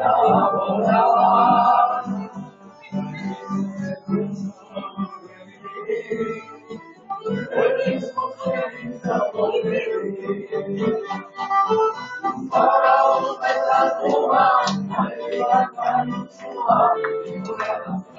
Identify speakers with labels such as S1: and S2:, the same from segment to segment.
S1: 到了晚上，你是否愿意？愿意奉献着我？你，好让我们不再孤寡，爱永远不寂寞。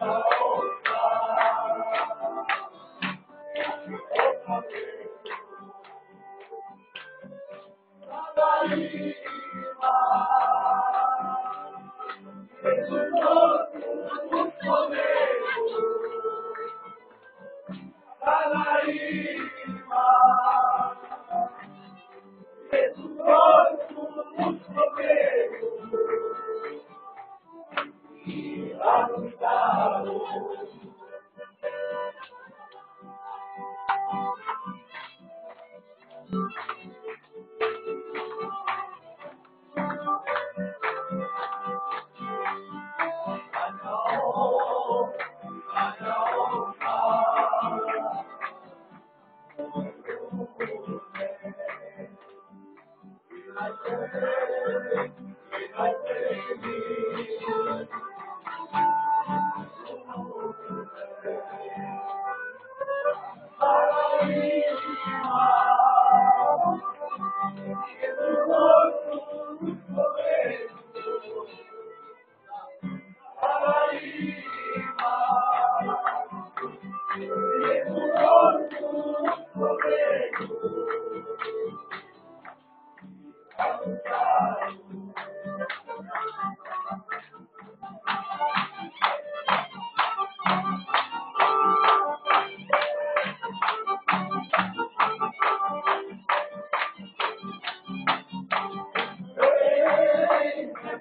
S1: Thank you. Thank you.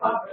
S1: up